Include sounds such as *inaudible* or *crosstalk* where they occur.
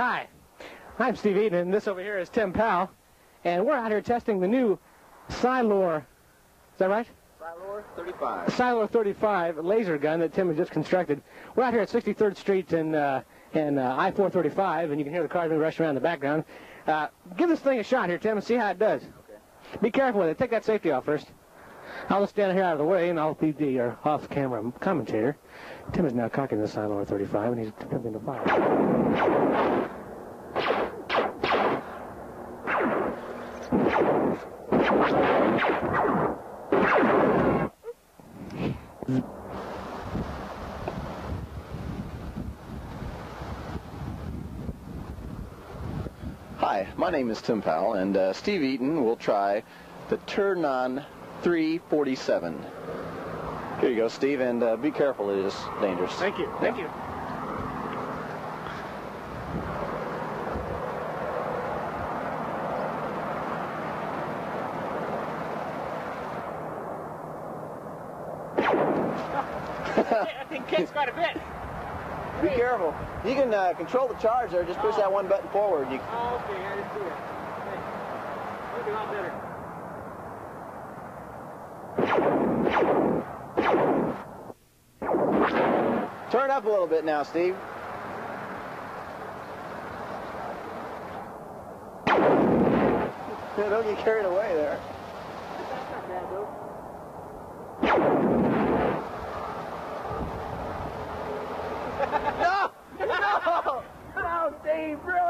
Hi, I'm Steve Eaton, and this over here is Tim Powell, and we're out here testing the new Cylor. Is that right? Cylor 35. Cylor 35 laser gun that Tim has just constructed. We're out here at 63rd Street and uh, and uh, I-435, and you can hear the cars rushing around in the background. Uh, give this thing a shot here, Tim, and see how it does. Okay. Be careful with it. Take that safety off first. I'll just stand here out of the way, and I'll be the uh, off-camera commentator. Tim is now cocking the Cylor 35, and he's attempting to fire. Hi, my name is Tim Powell, and uh, Steve Eaton will try the Turnon 347. Here you go, Steve, and uh, be careful, it is dangerous. Thank you. Thank you. I think kicks *laughs* quite a bit. Be careful. You can uh, control the charge there, just push that one button forward. You... Oh, okay, Turn up a little bit now, Steve. Don't get carried away there. *laughs* no! No! No, Steve, really?